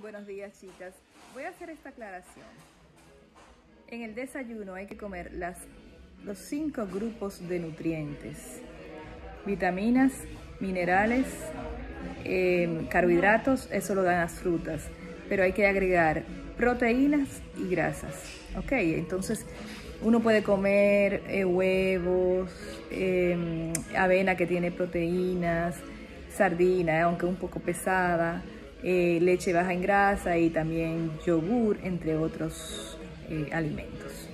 Buenos días chicas. Voy a hacer esta aclaración. En el desayuno hay que comer las, los cinco grupos de nutrientes. Vitaminas, minerales, eh, carbohidratos, eso lo dan las frutas. Pero hay que agregar proteínas y grasas. Ok, entonces uno puede comer eh, huevos, eh, avena que tiene proteínas, sardina, aunque un poco pesada, eh, leche baja en grasa y también yogur, entre otros alimentos.